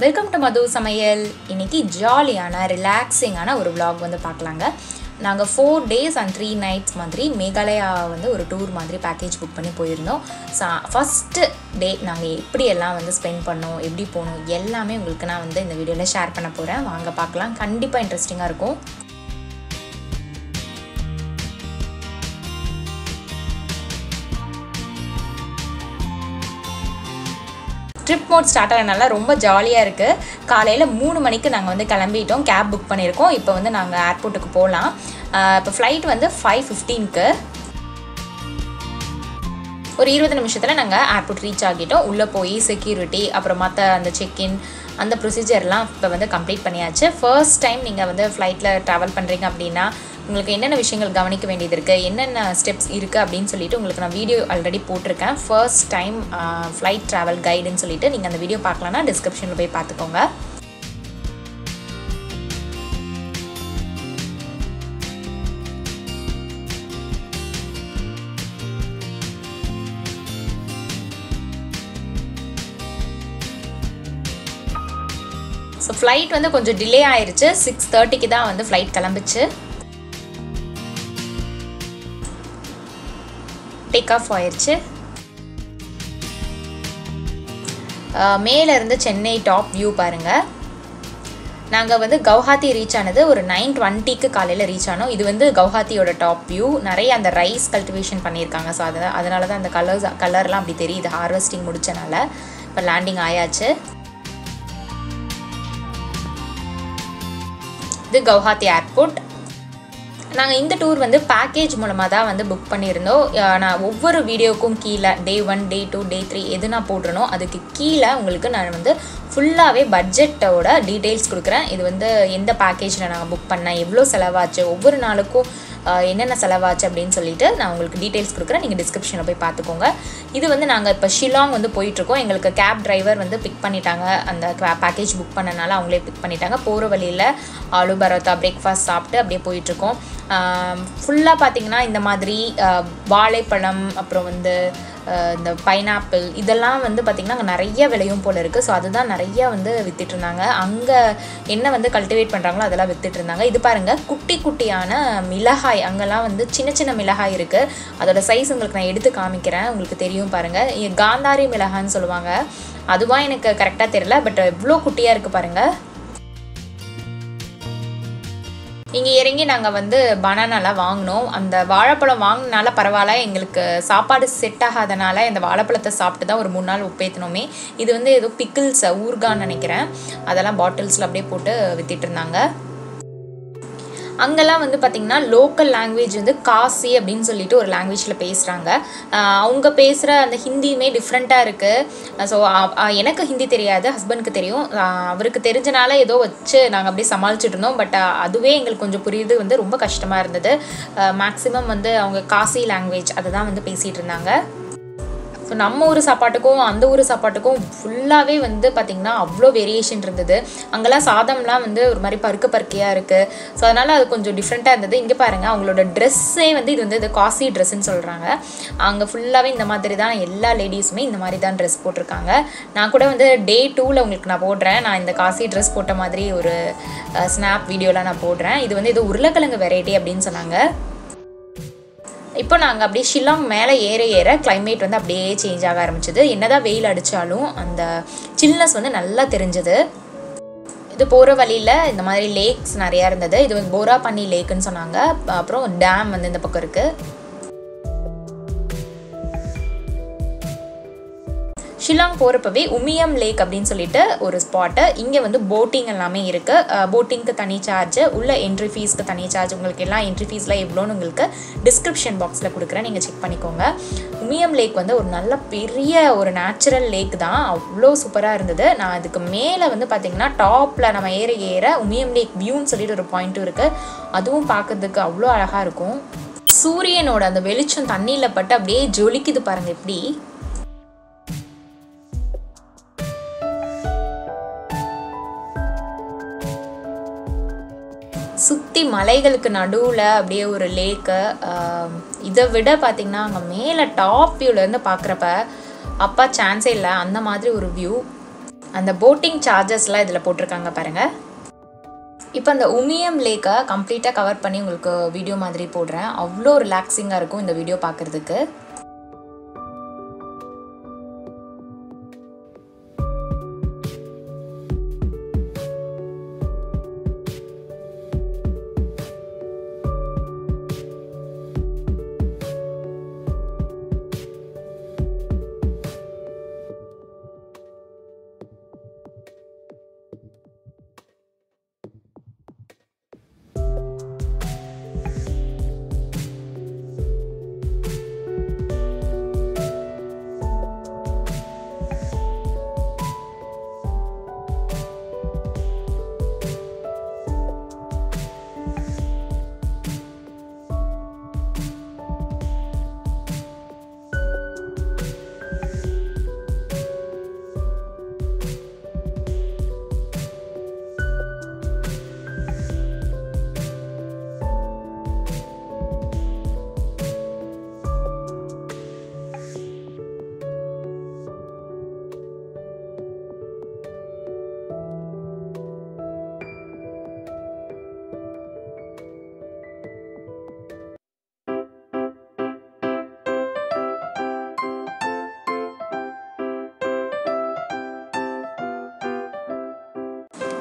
Welcome to மது சமையல் இன்னைக்கு ஜாலியான ரிலாக்ஸிங்கான ஒரு vlog வந்து பார்க்கலாங்க. நாங்கள் four days and three nights மாதிரி மேகாலயா வந்து ஒரு டூர் மாதிரி பேக்கேஜ் புக் பண்ணி போயிருந்தோம். ஸோ ஃபஸ்ட்டு டே நாங்கள் எப்படியெல்லாம் வந்து ஸ்பெண்ட் பண்ணோம் எப்படி போனோம் எல்லாமே உங்களுக்கு நான் வந்து இந்த வீடியோவில் ஷேர் பண்ண போகிறேன் வாங்க பார்க்கலாம். கண்டிப்பாக இன்ட்ரெஸ்டிங்காக இருக்கும். ட்ரிப் மோட் ஸ்டார்ட் ஆகிறனால ரொம்ப ஜாலியாக இருக்குது காலையில் மூணு மணிக்கு நாங்கள் வந்து கிளம்பிட்டோம். கேப் புக் பண்ணியிருக்கோம். இப்போ வந்து நாங்கள் ஏர்போர்ட்டுக்கு போகலாம். இப்போ ஃப்ளைட் வந்து ஃபைவ் ஃபிஃப்டீனுக்கு ஒரு இருபது நிமிஷத்தில் நாங்கள் ஏர்போர்ட் ரீச் ஆகிட்டோம். உள்ளே போய் செக்யூரிட்டி அப்புறம் மற்ற அந்த செக்இன் அந்த ப்ரொசீஜர்லாம் இப்போ வந்து கம்ப்ளீட் பண்ணியாச்சு. ஃபர்ஸ்ட் டைம் நீங்கள் வந்து ஃப்ளைட்டில் ட்ராவல் பண்ணுறீங்க அப்படின்னா உங்களுக்கு என்னென்ன விஷயங்கள் கவனிக்க வேண்டியது இருக்குது என்னென்ன ஸ்டெப்ஸ் இருக்குது அப்படின்னு சொல்லிட்டு உங்களுக்கு நான் வீடியோ ஆல்ரெடி போட்டிருக்கேன். ஃபர்ஸ்ட் டைம் ஃப்ளைட் ட்ராவல் கைடுன்னு சொல்லிட்டு நீங்கள் அந்த வீடியோ பார்க்கலான்னா டிஸ்கிரிப்ஷனில் போய் பார்த்துக்கோங்க. ஸோ ஃப்ளைட் வந்து கொஞ்சம் டிலே ஆயிடுச்சு சிக்ஸ் தேர்ட்டிக்கு தான் வந்து ஃப்ளைட் கிளம்பிச்சு. டேக் ஆஃப் ஆயிடுச்சு மேலேருந்து சென்னை டாப் வியூ பாருங்கள் நாங்கள் வந்து கவுஹாத்தி ரீச் ஆனது ஒரு நைன் டுவெண்ட்டிக்கு காலையில் ரீச் ஆனோம். இது வந்து கவுஹாத்தியோட டாப் வியூ நிறைய அந்த ரைஸ் கல்டிவேஷன் பண்ணியிருக்காங்க. ஸோ அதை அதனால தான் அந்த கலர்ஸ் கலர்லாம் அப்படி தெரியுது. ஹார்வெஸ்டிங் முடிச்சனால இப்போ லேண்டிங் ஆயாச்சு. இது கவுஹாத்தி ஏர்போர்ட் நாங்கள் இந்த டூர் வந்து பேக்கேஜ் மூலமாக தான் வந்து புக் பண்ணியிருந்தோம். நான் ஒவ்வொரு வீடியோக்கும் கீழே day one day two day three எது நான் போடுறனோ அதுக்கு கீழே உங்களுக்கு நான் வந்து ஃபுல்லாகவே பட்ஜெட்டோட டீட்டெயில்ஸ் கொடுக்குறேன். இது வந்து எந்த பேக்கேஜில் நாங்கள் புக் பண்ணேன் எவ்வளோ செலவாச்சு ஒவ்வொரு நாளுக்கும் என்னென்ன செலவாச்சு அப்படின்னு சொல்லிட்டு நான் உங்களுக்கு டீட்டெயில்ஸ் கொடுக்குறேன். நீங்கள் டிஸ்கிரிப்ஷனில் போய் பார்த்துக்கோங்க. இது வந்து நாங்கள் இப்போ ஷிலாங் வந்து போயிட்டுருக்கோம். எங்களுக்கு கேப் டிரைவர் வந்து பிக் பண்ணிட்டாங்க. அந்த பேக்கேஜ் புக் பண்ணனால அவங்களே பிக் பண்ணிட்டாங்க. போகிற வழியில் ஆலு பரோத்தா பிரேக்ஃபாஸ்ட் சாப்பிட்டு அப்படியே போயிட்டுருக்கோம். ஃபுல்லாக பார்த்தீங்கன்னா இந்த மாதிரி வாழைப்பழம் அப்புறம் வந்து இந்த பைனாப்பிள் இதெல்லாம் வந்து பார்த்திங்கன்னா அங்கே நிறைய விளையும் போல் இருக்குது ஸோ அதுதான் நிறைய வந்து விற்றுட்ருந்தாங்க அங்கே என்ன வந்து கல்டிவேட் பண்ணுறாங்களோ அதெல்லாம் விற்றுட்ருந்தாங்க இது பாருங்கள் குட்டி குட்டியான மிளகாய் அங்கெல்லாம் வந்து சின்ன சின்ன மிளகாய் இருக்குது அதோட சைஸ் உங்களுக்கு நான் எடுத்து காமிக்கிறேன். உங்களுக்கு தெரியும் பாருங்கள் காந்தாரி மிளகான்னு சொல்லுவாங்க. அதுவாக எனக்கு கரெக்டாக தெரியல பட் இவ்வளோ குட்டியாக இருக்குது பாருங்கள் இங்கே இறங்கி நாங்கள் வந்து பனானாலாம் வாங்கினோம். அந்த வாழைப்பழம் வாங்கினால பரவாயில்ல எங்களுக்கு சாப்பாடு செட் ஆகாதனால இந்த வாழைப்பழத்தை சாப்பிட்டு தான் ஒரு மூணு நாள் உப்பேத்தினோமே. இது வந்து ஏதோ பிக்கிள்ஸ் ஊர்கான்னு நினைக்கிறேன். அதெல்லாம் பாட்டில்ஸில் அப்படியே போட்டு வித்திட்டு இருந்தாங்க. அங்கெல்லாம் வந்து பார்த்திங்கன்னா லோக்கல் லாங்குவேஜ் வந்து காசி அப்படின்னு சொல்லிட்டு ஒரு லாங்குவேஜில் பேசுகிறாங்க அவங்க பேசுகிற அந்த ஹிந்தியுமே டிஃப்ரெண்ட்டாக இருக்குது ஸோ எனக்கு ஹிந்தி தெரியாது ஹஸ்பண்டுக்கு தெரியும். அவருக்கு தெரிஞ்சனால ஏதோ வச்சு நாங்கள் அப்படியே சமாளிச்சுட்டு இருந்தோம். பட் அதுவே எங்களுக்கு கொஞ்சம் புரியுது வந்து ரொம்ப கஷ்டமாக இருந்தது. மேக்ஸிமம் வந்து அவங்க காசி லாங்குவேஜ் அதை தான் வந்து பேசிகிட்டு இருந்தாங்க. ஸோ நம்ம ஊர் சாப்பாட்டுக்கும் அந்த ஊர் சாப்பாட்டுக்கும் ஃபுல்லாகவே வந்து பார்த்திங்கன்னா அவ்வளோ வேரியேஷன் இருந்தது. அங்கெல்லாம் சாதம்லாம் வந்து ஒரு மாதிரி பருக்க பருக்கையாக இருக்குது ஸோ அதனால் அது கொஞ்சம் டிஃப்ரெண்ட்டாக இருந்தது. இங்கே பாருங்கள் அவங்களோட ட்ரெஸ்ஸே வந்து இது வந்து இது காசி ட்ரெஸ்ஸுன்னு சொல்கிறாங்க அங்கே ஃபுல்லாகவே இந்த மாதிரி தான் எல்லா லேடிஸுமே இந்த மாதிரி தான் ட்ரெஸ் போட்டிருக்காங்க. நான் கூட வந்து டே டூவில் உங்களுக்கு நான் போடுறேன். நான் இந்த காசி ட்ரெஸ் போட்ட மாதிரி ஒரு ஸ்னாப் வீடியோலாம் நான் போடுறேன். இது வந்து இது உருளைக்கிழங்கு வெரைட்டி அப்படின்னு சொன்னாங்க. இப்போ நாங்கள் அப்படியே ஷில்லாங் மேலே ஏற ஏற கிளைமேட் வந்து அப்படியே சேஞ்ச் ஆக ஆரம்பிச்சது. என்னதான் வெயில் அடித்தாலும் அந்த சில்னஸ் வந்து நல்லா தெரிஞ்சது. இது போகிற வழியில் இந்த மாதிரி லேக்ஸ் நிறையா இருந்தது. இது வந்து போரா பண்ணி லேக்குன்னு சொன்னாங்க. அப்புறம் டேம் வந்து இந்த பக்கம் இருக்குது ஷில்லாங் போகிறப்பவே உமியம் லேக் அப்படின்னு சொல்லிட்டு ஒரு ஸ்பாட்டு இங்கே வந்து போட்டிங் எல்லாமே இருக்குது போட்டிங்க்கு தனி சார்ஜ் உள்ள என்ட்ரி ஃபீஸ்க்கு தனி சார்ஜ் உங்களுக்கு எல்லாம் என்ட்ரி ஃபீஸ்லாம் எவ்வளோன்னு உங்களுக்கு டிஸ்கிரிப்ஷன் பாக்ஸில் கொடுக்குறேன். நீங்கள் செக் பண்ணிக்கோங்க. உமியம் லேக் வந்து ஒரு நல்ல பெரிய ஒரு நேச்சுரல் லேக் தான். அவ்வளோ சூப்பராக இருந்தது. நான் அதுக்கு மேலே வந்து பார்த்திங்கன்னா டாப்பில் நம்ம ஏற ஏற உமியம் லேக் வியூன்னு சொல்லிட்டு ஒரு பாயிண்ட்டும் இருக்குது அதுவும் பார்க்கறதுக்கு அவ்வளோ அழகாக இருக்கும். சூரியனோட அந்த வெளிச்சம் தண்ணியில் பட்டு அப்படியே ஜொலிக்குது பாருங்கள் எப்படி? சுற்றி மலைகளுக்கு நடுவில் அப்படியே ஒரு லேக்கு இதை விட பார்த்திங்கன்னா அங்கே மேலே டாப் வியூலேருந்து பார்க்குறப்ப அப்பா சான்ஸே இல்லை அந்த மாதிரி ஒரு வியூ அந்த போட்டிங் சார்ஜஸ்லாம் இதில் போட்டிருக்காங்க பாருங்கள் இப்போ அந்த உமியம் லேக்கை கம்ப்ளீட்டாக கவர் பண்ணி உங்களுக்கு வீடியோ மாதிரி போடுறேன். அவ்வளோ ரிலாக்ஸிங்காக இருக்கும் இந்த வீடியோ பார்க்குறதுக்கு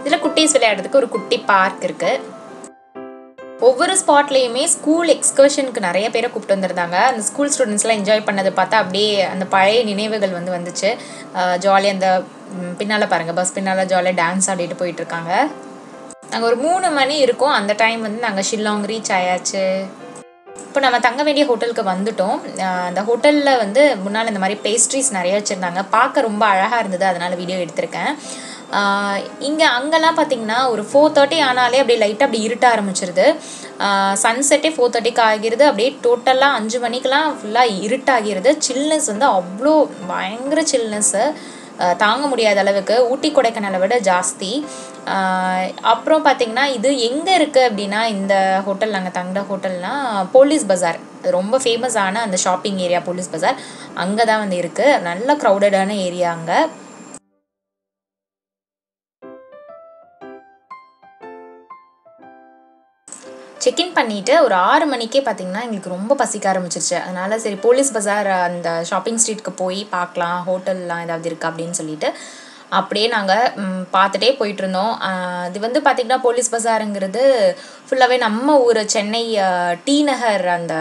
இதில் குட்டீஸ் விளையாடுறதுக்கு ஒரு குட்டி பார்க் இருக்குது ஒவ்வொரு ஸ்பாட்லேயுமே ஸ்கூல் எக்ஸ்கர்ஷனுக்கு நிறைய பேரை கூப்பிட்டு வந்திருந்தாங்க. அந்த ஸ்கூல் ஸ்டூடெண்ட்ஸ்லாம் என்ஜாய் பண்ணதை பார்த்தா அப்படியே அந்த பழைய நினைவுகள் வந்து வந்துச்சு. ஜாலியாக அந்த பின்னால் பாருங்கள் பஸ் பின்னால் ஜாலியாக டான்ஸ் ஆடிட்டு போயிட்டுருக்காங்க நாங்கள் ஒரு மூணு மணி இருக்கோம். அந்த டைம் வந்து நாங்கள் ஷில்லாங் ரீச் ஆயாச்சு. இப்போ நம்ம தங்க வேண்டிய ஹோட்டலுக்கு வந்துட்டோம். அந்த ஹோட்டலில் வந்து முன்னால் இந்த மாதிரி பேஸ்ட்ரிஸ் நிறைய வச்சுருந்தாங்க. பார்க்க ரொம்ப அழகாக இருந்தது. அதனால் வீடியோ எடுத்திருக்கேன். இங்கே அங்கெல்லாம் பார்த்தீங்கன்னா ஒரு ஃபோர் தேர்ட்டி ஆனாலே அப்படியே லைட்டாக அப்படி இருட்ட ஆரம்பிச்சிருது. சன்செட்டே ஃபோர் தேர்ட்டிக்கு ஆகிருது. அப்படியே டோட்டலாக அஞ்சு மணிக்கெலாம் ஃபுல்லாக இருட்டாகிருது. சில்னஸ் வந்து அவ்வளோ பயங்கர சில்னஸ்ஸு தாங்க முடியாத அளவுக்கு. ஊட்டி கொடைக்கானலை விட ஜாஸ்தி. அப்புறம் பார்த்திங்கன்னா இது எங்கே இருக்குது அப்படின்னா இந்த ஹோட்டல் நாங்கள் தங்குற ஹோட்டல்னால் போலீஸ் பஜார். ரொம்ப ஃபேமஸான அந்த ஷாப்பிங் ஏரியா போலீஸ் பஜார். அங்கே தான் வந்து இருக்குது நல்ல க்ரௌடடான ஏரியா அங்கே. செக்இன் பண்ணிவிட்டு ஒரு ஆறு மணிக்கே பார்த்திங்கன்னா எங்களுக்கு ரொம்ப பசிக்க ஆரம்பிச்சிருச்சு. அதனால் சரி போலீஸ் பஜார் அந்த ஷாப்பிங் ஸ்ட்ரீட்க்கு போய் பார்க்கலாம் ஹோட்டல்லாம் ஏதாவது இருக்கா அப்படின்னு சொல்லிட்டு அப்படியே நாங்கள் பார்த்துட்டே போயிட்டு இருந்தோம் இது வந்து பார்த்திங்கன்னா போலீஸ் பஜாருங்கிறது ஃபுல்லாகவே நம்ம ஊர் சென்னை டி நகர் அந்த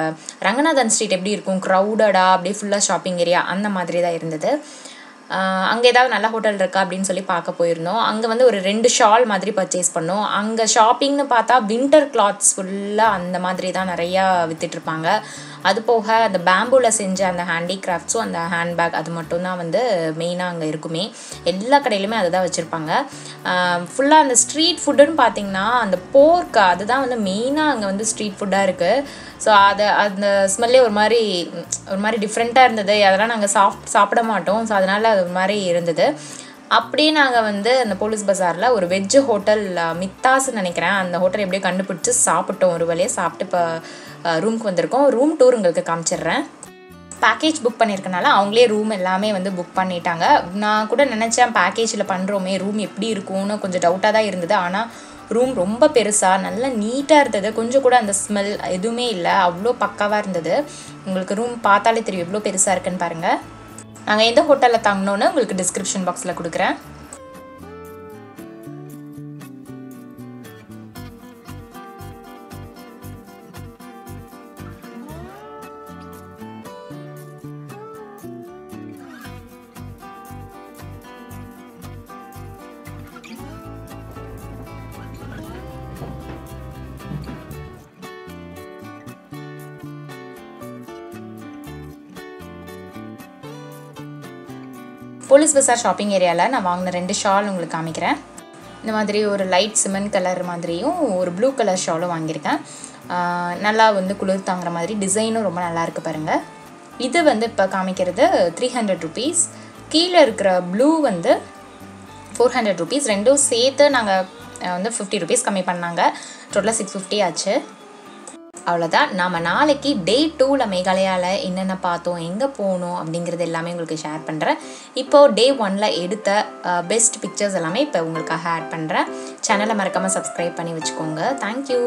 ரங்கநாதன் ஸ்ட்ரீட் எப்படி இருக்கும் க்ரௌடடாக அப்படியே ஃபுல்லாக ஷாப்பிங் ஏரியா அந்த மாதிரி தான் இருந்தது. அங்கே ஏதாவது நல்ல ஹோட்டல் இருக்கா அப்படின்னு சொல்லி பார்க்க போயிருந்தோம். அங்கே வந்து ஒரு ரெண்டு ஷால் மாதிரி பர்ச்சேஸ் பண்ணோம். அங்கே ஷாப்பிங்னு பார்த்தா வின்டர் கிளாத்ஸ் ஃபுல்லாக அந்த மாதிரி தான் நிறையா விற்றுட்ருப்பாங்க அது போக அந்த பேம்பூவில் செஞ்ச அந்த ஹேண்டிகிராஃப்ட்ஸும் அந்த ஹேண்ட்பேக் அது மட்டும்தான் வந்து மெயினாக அங்கே இருக்குமே. எல்லா கடையிலுமே அதை தான் வச்சுருப்பாங்க. ஃபுல்லாக அந்த ஸ்ட்ரீட் ஃபுட்டுன்னு பார்த்தீங்கன்னா அந்த போர்க்கு அதுதான் வந்து மெயினாக அங்கே வந்து ஸ்ட்ரீட் ஃபுட்டாக இருக்குது ஸோ அதை அந்த ஸ்மெல்லே ஒரு மாதிரி ஒரு மாதிரி டிஃப்ரெண்ட்டாக இருந்தது. அதெல்லாம் நாங்கள் சாப் சாப்பிட மாட்டோம். ஸோ அதனால் அது மாதிரி இருந்தது. அப்படியே நாங்கள் வந்து அந்த போலீஸ் பஜாரில் ஒரு வெஜ்ஜு ஹோட்டல் மித்தாஸ் நினைக்கிறேன். அந்த ஹோட்டல் எப்படியோ கண்டுபிடிச்சி சாப்பிட்டோம் ஒரு வழியாக சாப்பிட்டு இப்போ ரூமுக்கு வந்திருக்கோம். ரூம் டூர் உங்களுக்கு காமிச்சிடுறேன். பேக்கேஜ் புக் பண்ணியிருக்கனால அவங்களே ரூம் எல்லாமே வந்து புக் பண்ணிட்டாங்க. நான் கூட நினச்சேன் பேக்கேஜில் பண்ணுறோமே ரூம் எப்படி இருக்கும்னு கொஞ்சம் டவுட்டாக தான் இருந்தது. ஆனால் ரூம் ரொம்ப பெருசாக நல்லா நீட்டாக இருந்தது. கொஞ்சம் கூட அந்த ஸ்மெல் எதுவுமே இல்லை. அவ்வளோ பக்காவாக இருந்தது. உங்களுக்கு ரூம் பார்த்தாலே தெரியும் எவ்வளோ பெருசாக இருக்குன்னு பாருங்கள் நாங்கள் எந்த ஹோட்டலில் தங்கினோன்னு உங்களுக்கு டிஸ்கிரிப்ஷன் பாக்ஸில் கொடுக்குறேன். போலீஸ் பஸார் ஷாப்பிங் ஏரியாவில் நான் வாங்கின ரெண்டு ஷால் உங்களுக்கு காமிக்கிறேன். இந்த மாதிரி ஒரு லைட் சிமெண்ட் கலர் மாதிரியும் ஒரு ப்ளூ கலர் ஷாலும் வாங்கியிருக்கேன். நல்லா வந்து குளிர் தாங்குற மாதிரி டிசைனும் ரொம்ப நல்லா இருக்குது பாருங்கள் இது வந்து இப்போ காமிக்கிறது த்ரீ ஹண்ட்ரட் ருபீஸ் கீழே இருக்கிற ப்ளூ வந்து ஃபோர் ஹண்ட்ரட் ருபீஸ் ரெண்டும் சேர்த்து நாங்கள் வந்து ஃபிஃப்டி ருபீஸ் கம்மி பண்ணாங்க. டோட்டலாக சிக்ஸ் ஃபிஃப்டி ஆச்சு. அவ்வளோதான் நாம் நாளைக்கு டே டூவில் மேகாலயாவில் என்னென்ன பார்த்தோம் எங்கே போகணும் அப்படிங்கிறது எல்லாமே உங்களுக்கு ஷேர் பண்ணுறேன் இப்போது டே ஒனில் எடுத்த பெஸ்ட் பிக்சர்ஸ் எல்லாமே இப்போ உங்களுக்காக ஆட் பண்ணுறேன் சேனலை மறக்காமல் சப்ஸ்கிரைப் பண்ணி வச்சுக்கோங்க. தேங்க்யூ